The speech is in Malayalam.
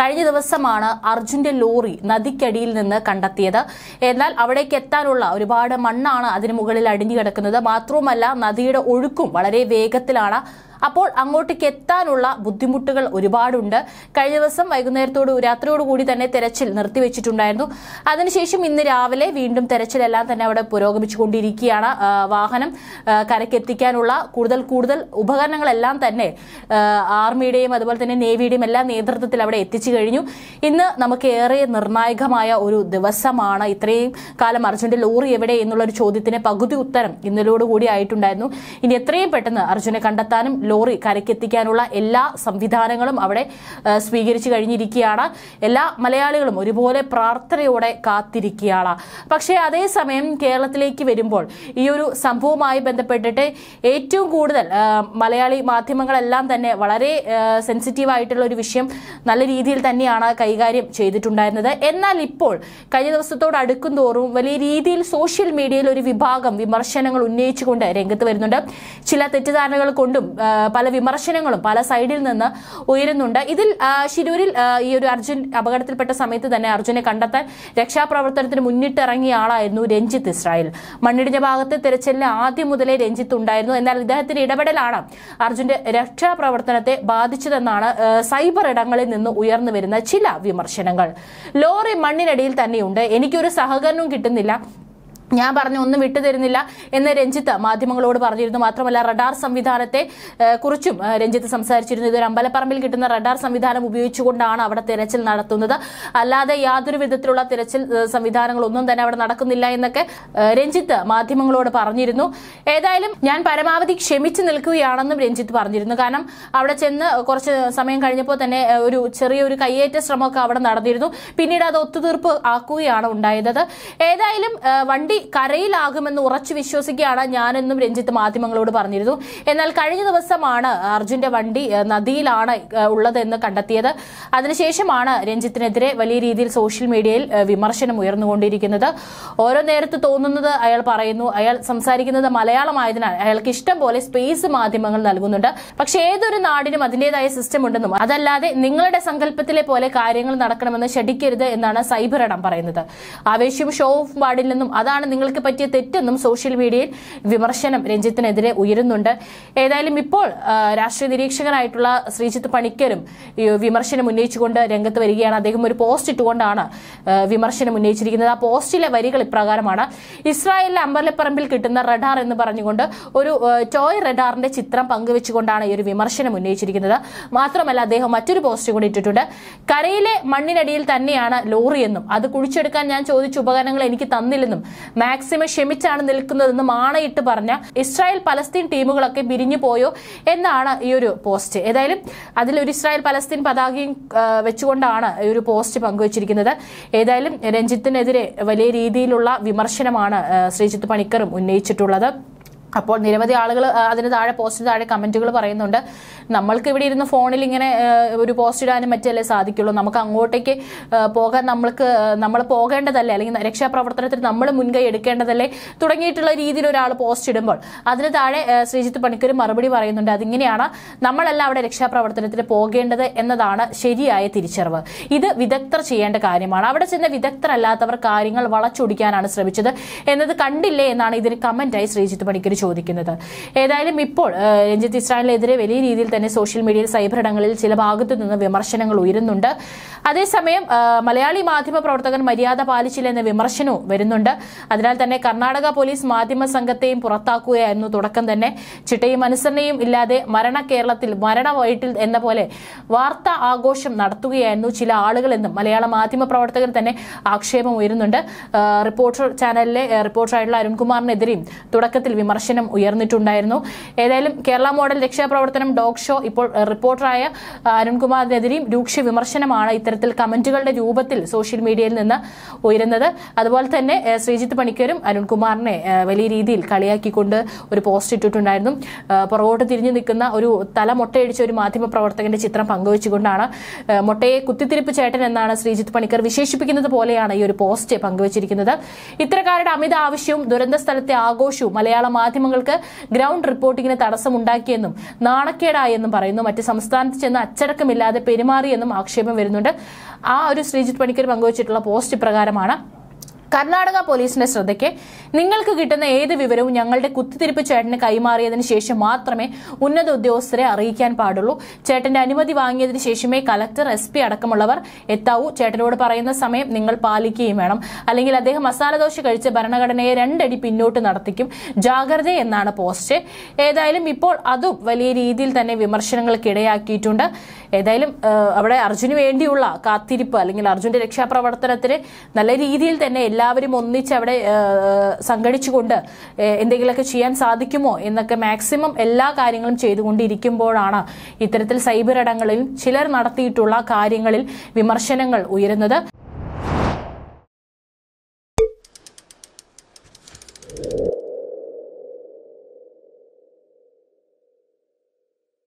കഴിഞ്ഞ ദിവസമാണ് അർജുന്റെ ലോറി നദിക്കടിയിൽ നിന്ന് കണ്ടെത്തിയത്. എന്നാൽ അവിടേക്ക് എത്താനുള്ള ഒരുപാട് മണ്ണാണ് അതിന് മുകളിൽ അടിഞ്ഞു കിടക്കുന്നത്. മാത്രവുമല്ല നദിയുടെ ഒഴുക്കും വളരെ വേഗത്തിലാണ് അപ്പോൾ അങ്ങോട്ടേക്ക് എത്താനുള്ള ബുദ്ധിമുട്ടുകൾ ഒരുപാടുണ്ട്. കഴിഞ്ഞ ദിവസം വൈകുന്നേരത്തോട് രാത്രിയോടുകൂടി തന്നെ തെരച്ചിൽ നിർത്തിവെച്ചിട്ടുണ്ടായിരുന്നു. അതിനുശേഷം ഇന്ന് രാവിലെ വീണ്ടും തെരച്ചിലെല്ലാം തന്നെ അവിടെ പുരോഗമിച്ചുകൊണ്ടിരിക്കുകയാണ് വാഹനം കരക്കെത്തിക്കാനുള്ള കൂടുതൽ കൂടുതൽ ഉപകരണങ്ങളെല്ലാം തന്നെ ആർമിയുടെയും അതുപോലെ തന്നെ നേവിയുടെയും എല്ലാം നേതൃത്വത്തിൽ അവിടെ എത്തിച്ചു കഴിഞ്ഞു. ഇന്ന് നമുക്ക് ഏറെ നിർണായകമായ ഒരു ദിവസമാണ്. ഇത്രയും കാലം അർജുന്റെ ലോറി എവിടെ എന്നുള്ള ഒരു ചോദ്യത്തിന് പകുതി ഉത്തരം ഇന്നലോടുകൂടി ആയിട്ടുണ്ടായിരുന്നു. ഇനി എത്രയും പെട്ടെന്ന് അർജുനെ കണ്ടെത്താനും ലോറി കരയ്ക്കെത്തിക്കാനുള്ള എല്ലാ സംവിധാനങ്ങളും അവിടെ സ്വീകരിച്ചു കഴിഞ്ഞിരിക്കുകയാണ്. എല്ലാ മലയാളികളും ഒരുപോലെ പ്രാർത്ഥനയോടെ കാത്തിരിക്കുകയാണ്. പക്ഷേ അതേസമയം കേരളത്തിലേക്ക് വരുമ്പോൾ ഈ ഒരു സംഭവവുമായി ബന്ധപ്പെട്ടിട്ട് ഏറ്റവും കൂടുതൽ മലയാളി മാധ്യമങ്ങളെല്ലാം തന്നെ വളരെ സെൻസിറ്റീവ് ആയിട്ടുള്ള ഒരു വിഷയം നല്ല രീതിയിൽ തന്നെയാണ് കൈകാര്യം ചെയ്തിട്ടുണ്ടായിരുന്നത്. എന്നാൽ ഇപ്പോൾ കഴിഞ്ഞ ദിവസത്തോട് അടുക്കും തോറും വലിയ രീതിയിൽ സോഷ്യൽ മീഡിയയിൽ ഒരു വിഭാഗം വിമർശനങ്ങൾ ഉന്നയിച്ചുകൊണ്ട് രംഗത്ത് വരുന്നുണ്ട്. ചില തെറ്റിദ്ധാരണകൾ കൊണ്ടും പല വിമർശനങ്ങളും പല സൈഡിൽ നിന്ന് ഉയരുന്നുണ്ട്. ഇതിൽ ശിരൂരിൽ ഈ ഒരു അർജുൻ അപകടത്തിൽപ്പെട്ട സമയത്ത് തന്നെ അർജുനെ കണ്ടെത്താൻ രക്ഷാപ്രവർത്തനത്തിന് മുന്നിട്ടിറങ്ങിയ ആളായിരുന്നു രഞ്ജിത്ത് ഇസ്രായേൽ. മണ്ണിടിഞ്ഞ ഭാഗത്തെ തിരച്ചിലിന് ആദ്യം മുതലേ രഞ്ജിത്ത് ഉണ്ടായിരുന്നു. എന്നാൽ ഇദ്ദേഹത്തിന്റെ ഇടപെടലാണ് അർജുന്റെ രക്ഷാപ്രവർത്തനത്തെ ബാധിച്ചതെന്നാണ് സൈബർ ഇടങ്ങളിൽ നിന്ന് ഉയർന്നു വരുന്ന ചില വിമർശനങ്ങൾ. ലോറി മണ്ണിനടിയിൽ തന്നെയുണ്ട്. എനിക്കൊരു സഹകരണവും കിട്ടുന്നില്ല. ഞാൻ പറഞ്ഞു ഒന്നും വിട്ടുതരുന്നില്ല എന്ന് രഞ്ജിത്ത് മാധ്യമങ്ങളോട് പറഞ്ഞിരുന്നു. മാത്രമല്ല റഡാർ സംവിധാനത്തെ കുറിച്ചും രഞ്ജിത്ത് സംസാരിച്ചിരുന്നു. ഇതൊരു അമ്പലപ്പറമ്പിൽ കിട്ടുന്ന റഡാർ സംവിധാനം ഉപയോഗിച്ചുകൊണ്ടാണ് അവിടെ തിരച്ചിൽ നടത്തുന്നത്. അല്ലാതെ യാതൊരു വിധത്തിലുള്ള തിരച്ചിൽ സംവിധാനങ്ങളൊന്നും തന്നെ അവിടെ നടക്കുന്നില്ല എന്നൊക്കെ രഞ്ജിത്ത് മാധ്യമങ്ങളോട് പറഞ്ഞിരുന്നു. ഏതായാലും ഞാൻ പരമാവധി ക്ഷമിച്ചു നിൽക്കുകയാണെന്നും രഞ്ജിത്ത് പറഞ്ഞിരുന്നു. കാരണം അവിടെ ചെന്ന് കുറച്ച് സമയം കഴിഞ്ഞപ്പോൾ തന്നെ ഒരു ചെറിയൊരു കയ്യേറ്റ ശ്രമമൊക്കെ അവിടെ നടന്നിരുന്നു. പിന്നീട് അത് ഒത്തുതീർപ്പ് ആക്കുകയാണ് ഉണ്ടായത്. ഏതായാലും വണ്ടി കരയിലാകുമെന്ന് ഉറച്ചു വിശ്വസിക്കുകയാണ് ഞാനെന്നും രഞ്ജിത്ത് മാധ്യമങ്ങളോട് പറഞ്ഞിരുന്നു. എന്നാൽ കഴിഞ്ഞ ദിവസമാണ് അർജുന്റെ വണ്ടി നദിയിലാണ് ഉള്ളതെന്ന് കണ്ടെത്തിയത്. അതിനുശേഷമാണ് രഞ്ജിത്തിനെതിരെ വലിയ രീതിയിൽ സോഷ്യൽ മീഡിയയിൽ വിമർശനം ഉയർന്നുകൊണ്ടിരിക്കുന്നത്. ഓരോ നേരത്ത് തോന്നുന്നത് അയാൾ പറയുന്നു. അയാൾ സംസാരിക്കുന്നത് മലയാളമായതിനാൽ അയാൾക്ക് ഇഷ്ടം പോലെ സ്പേസ് മാധ്യമങ്ങൾ നൽകുന്നുണ്ട്. പക്ഷെ ഏതൊരു നാടിനും അതിന്റേതായ സിസ്റ്റം ഉണ്ടെന്നും അതല്ലാതെ നിങ്ങളുടെ സങ്കല്പത്തിലെ പോലെ കാര്യങ്ങൾ നടക്കണമെന്ന് ഷടിക്കരുത് എന്നാണ് സൈബർ ഇടം പറയുന്നത്. ആവേശവും ഷോ ഓഫ് പാടില്ലെന്നും അതാണ് നിങ്ങൾക്ക് പറ്റിയ തെറ്റെന്നും സോഷ്യൽ മീഡിയയിൽ വിമർശനം രഞ്ജിത്തിനെതിരെ ഉയരുന്നുണ്ട്. ഏതായാലും ഇപ്പോൾ രാഷ്ട്രീയ നിരീക്ഷകനായിട്ടുള്ള ശ്രീജിത്ത് പണിക്കരും വിമർശനം ഉന്നയിച്ചുകൊണ്ട് രംഗത്ത് വരികയാണ്. അദ്ദേഹം ഒരു പോസ്റ്റ് ഇട്ടുകൊണ്ടാണ് വിമർശനം ഉന്നയിച്ചിരിക്കുന്നത്. ആ പോസ്റ്റിലെ വരികൾ ഇപ്രകാരമാണ്. ഇസ്രായേലിലെ അമ്പലപ്പറമ്പിൽ കിട്ടുന്ന റഡാർ എന്ന് പറഞ്ഞുകൊണ്ട് ഒരു ടോയ് റഡാറിന്റെ ചിത്രം പങ്കുവെച്ചുകൊണ്ടാണ് ഈ ഒരു വിമർശനം ഉന്നയിച്ചിരിക്കുന്നത്. മാത്രമല്ല അദ്ദേഹം മറ്റൊരു പോസ്റ്റ് കൂടി ഇട്ടിട്ടുണ്ട്. കരയിലെ മണ്ണിനടിയിൽ തന്നെയാണ് ലോറിയെന്നും അത് കുഴിച്ചെടുക്കാൻ ഞാൻ ചോദിച്ച ഉപകരണങ്ങൾ എനിക്ക് തന്നില്ലെന്നും മാക്സിമം ക്ഷമിച്ചാണ് നിൽക്കുന്നതെന്ന് മാണയിട്ട് പറഞ്ഞ ഇസ്രായേൽ പലസ്തീൻ ടീമുകളൊക്കെ പിരിഞ്ഞു പോയോ എന്നാണ് ഈ ഒരു പോസ്റ്റ്. ഏതായാലും അതിലൊരു ഇസ്രായേൽ പലസ്തീൻ പതാകയും വെച്ചുകൊണ്ടാണ് ഈ ഒരു പോസ്റ്റ് പങ്കുവച്ചിരിക്കുന്നത്. ഏതായാലും രഞ്ജിത്തിനെതിരെ വലിയ രീതിയിലുള്ള വിമർശനമാണ് ശ്രീജിത്ത് പണിക്കറും ഉന്നയിച്ചിട്ടുള്ളത്. അപ്പോൾ നിരവധി ആളുകൾ അതിന് താഴെ പോസ്റ്റിന് താഴെ കമന്റുകൾ പറയുന്നുണ്ട്. നമ്മൾക്ക് ഇവിടെ ഇരുന്ന് ഫോണിൽ ഇങ്ങനെ ഒരു പോസ്റ്റ് ഇടാനും മറ്റല്ലേ സാധിക്കുള്ളൂ. നമുക്ക് അങ്ങോട്ടേക്ക് പോകാൻ നമ്മൾക്ക് നമ്മൾ പോകേണ്ടതല്ലേ? അല്ലെങ്കിൽ രക്ഷാപ്രവർത്തനത്തിൽ നമ്മൾ മുൻകൈ എടുക്കേണ്ടതല്ലേ? തുടങ്ങിയിട്ടുള്ള രീതിയിൽ ഒരാൾ പോസ്റ്റ് ഇടുമ്പോൾ. അതിന് താഴെ ശ്രീജിത്ത് പണിക്കർ മറുപടി പറയുന്നുണ്ട്. അതിങ്ങനെയാണ് നമ്മളല്ല അവിടെ രക്ഷാപ്രവർത്തനത്തിന് പോകേണ്ടത് എന്നതാണ് ശരിയായ തിരിച്ചറിവ്. ഇത് വിദഗ്ധർ ചെയ്യേണ്ട കാര്യമാണ്. അവിടെ ചെന്ന വിദഗ്ധരല്ലാത്തവർ കാര്യങ്ങൾ വളച്ചൊടിക്കാനാണ് ശ്രമിച്ചത്. എന്നത് കണ്ടില്ലേ എന്നാണ് ഇതിന് കമന്റായി ശ്രീജിത്ത് പണിക്കർ ചോദിക്കുന്നത്. ഏതായാലും ഇപ്പോൾ രഞ്ജിത്ത് ഇസ്രായേലിനെതിരെ വലിയ രീതിയിൽ തന്നെ സോഷ്യൽ മീഡിയയിൽ സൈബർ ഇടങ്ങളിൽ ചില ഭാഗത്തു നിന്ന് വിമർശനങ്ങൾ ഉയരുന്നുണ്ട്. അതേസമയം മലയാളി മാധ്യമ പ്രവർത്തകൻ മര്യാദ പാലിച്ചില്ല എന്ന വിമർശനവും വരുന്നുണ്ട്. അതിനാൽ തന്നെ കർണാടക പോലീസ് മാധ്യമ സംഘത്തെയും പുറത്താക്കുകയായിരുന്നു തുടക്കം തന്നെ. ചിട്ടയും അനുസരണയും ഇല്ലാതെ മരണ കേരളത്തിൽ മരണ വൈറ്റിൽ എന്ന പോലെ വാർത്താ ആഘോഷം നടത്തുകയായിരുന്നു ചില ആളുകൾ ആളുകളെന്നും മലയാള മാധ്യമ പ്രവർത്തകർ തന്നെ ആക്ഷേപം ഉയരുന്നുണ്ട്. റിപ്പോർട്ടർ ചാനലിലെ റിപ്പോർട്ടറായിട്ടുള്ള അരുൺകുമാറിനെതിരെയും തുടക്കത്തിൽ വിമർശനം ഉയർന്നിട്ടുണ്ടായിരുന്നു. ഏതായാലും കേരള മോഡൽ രക്ഷാപ്രവർത്തനം ഡോഗ് ഷോ ഇപ്പോൾ റിപ്പോർട്ടറായ അരുൺകുമാറിനെതിരെയും രൂക്ഷ വിമർശനമാണ് ഇത്തരത്തിൽ കമന്റുകളുടെ രൂപത്തിൽ സോഷ്യൽ മീഡിയയിൽ നിന്ന് ഉയരുന്നത്. അതുപോലെ തന്നെ ശ്രീജിത്ത് പണിക്കരും അരുൺകുമാറിനെ വലിയ രീതിയിൽ കളിയാക്കിക്കൊണ്ട് ഒരു പോസ്റ്റ് ഇട്ടിട്ടുണ്ടായിരുന്നു. പുറകോട്ട് തിരിഞ്ഞു നിൽക്കുന്ന ഒരു തല മുട്ടയടിച്ച ഒരു മാധ്യമ പ്രവർത്തകന്റെ ചിത്രം പങ്കുവച്ചുകൊണ്ടാണ് മൊട്ടയെ കുത്തിത്തിരിപ്പ് ചേട്ടൻ എന്നാണ് ശ്രീജിത്ത് പണിക്കർ വിശേഷിപ്പിക്കുന്നത് പോലെയാണ് ഈ ഒരു പോസ്റ്റ് പങ്കുവച്ചിരിക്കുന്നത്. ഇത്തരക്കാരുടെ അമിത ആവശ്യവും ദുരന്ത സ്ഥലത്തെ ആഘോഷവും മലയാള മാധ്യമങ്ങൾക്ക് ഗ്രൗണ്ട് റിപ്പോർട്ടിങ്ങിന് തടസ്സമുണ്ടാക്കിയെന്നും നാണക്കേടായെന്നും പറയുന്നു. മറ്റ് സംസ്ഥാനത്ത് ചെന്ന് അച്ചടക്കമില്ലാതെ പെരുമാറിയെന്നും ആക്ഷേപം വരുന്നുണ്ട്. ആ ഒരു ശ്രീജിത് പണിക്കർ പങ്കുവച്ചിട്ടുള്ള പോസ്റ്റ് പ്രകാരമാണ് കർണാടക പോലീസിന്റെ ശ്രദ്ധയ്ക്ക് നിങ്ങൾക്ക് കിട്ടുന്ന ഏത് വിവരവും ഞങ്ങളുടെ കുത്തിത്തിരിപ്പ് ചേട്ടന് കൈമാറിയതിന് ശേഷം മാത്രമേ ഉന്നത ഉദ്യോഗസ്ഥരെ അറിയിക്കാൻ പാടുള്ളൂ. ചേട്ടന്റെ അനുമതി വാങ്ങിയതിന് ശേഷമേ കലക്ടർ എസ് പി അടക്കമുള്ളവർ എത്താവൂ. ചേട്ടനോട് പറയുന്ന സമയം നിങ്ങൾ പാലിക്കുകയും വേണം. അല്ലെങ്കിൽ അദ്ദേഹം മസാലദോശ കഴിച്ച് ഭരണഘടനയെ രണ്ടടി പിന്നോട്ട് നടത്തിക്കും. ജാഗ്രത എന്നാണ് പോസ്റ്റ്. ഏതായാലും ഇപ്പോൾ അതും വലിയ രീതിയിൽ തന്നെ വിമർശനങ്ങൾക്കിടയാക്കിയിട്ടുണ്ട് ഏതായാലും ആ, അവിടെ അർജുന് വേണ്ടിയുള്ള കാത്തിരിപ്പ് അല്ലെങ്കിൽ അർജുന്റെ രക്ഷാപ്രവർത്തനത്തിന് നല്ല രീതിയിൽ തന്നെ എല്ലാവരും ഒന്നിച്ച് അവിടെ സംഘടിച്ചുകൊണ്ട് എന്തെങ്കിലുമൊക്കെ ചെയ്യാൻ സാധിക്കുമോ എന്നൊക്കെ മാക്സിമം എല്ലാ കാര്യങ്ങളും ചെയ്തുകൊണ്ടിരിക്കുമ്പോഴാണ് ഇത്തരത്തിൽ സൈബർ ഇടങ്ങളിൽ ചിലർ നടത്തിയിട്ടുള്ള കാര്യങ്ങളിൽ വിമർശനങ്ങൾ ഉയരുന്നത്.